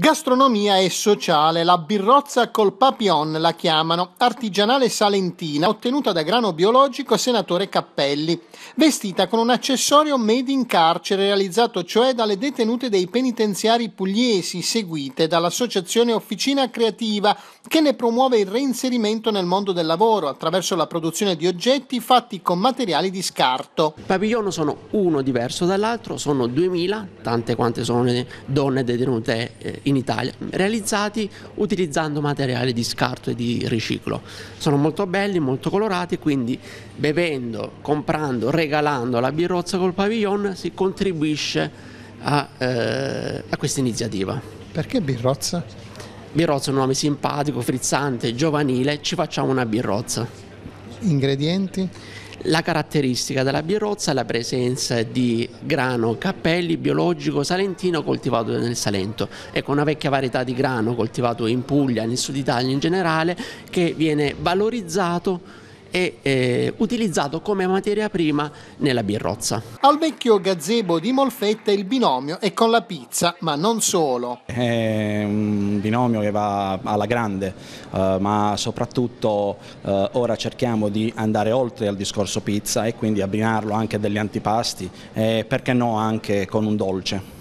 Gastronomia e sociale, la birrozza col papillon la chiamano, artigianale salentina ottenuta da grano biologico senatore Cappelli, vestita con un accessorio made in carcere realizzato cioè dalle detenute dei penitenziari pugliesi seguite dall'associazione Officina Creativa che ne promuove il reinserimento nel mondo del lavoro attraverso la produzione di oggetti fatti con materiali di scarto. Papillon sono uno diverso dall'altro, sono 2000, tante quante sono le donne detenute eh, in Italia, realizzati utilizzando materiali di scarto e di riciclo. Sono molto belli, molto colorati, quindi bevendo, comprando, regalando la birrozza col pavillon si contribuisce a, eh, a questa iniziativa. Perché birrozza? Birrozza è un nome simpatico, frizzante, giovanile, ci facciamo una birrozza. Ingredienti? La caratteristica della birrozza è la presenza di grano cappelli biologico salentino coltivato nel Salento. Ecco una vecchia varietà di grano coltivato in Puglia, nel sud Italia in generale, che viene valorizzato e eh, utilizzato come materia prima nella birrozza. Al vecchio gazebo di Molfetta il binomio è con la pizza, ma non solo. È un binomio che va alla grande, eh, ma soprattutto eh, ora cerchiamo di andare oltre al discorso pizza e quindi abbinarlo anche a degli antipasti e perché no anche con un dolce.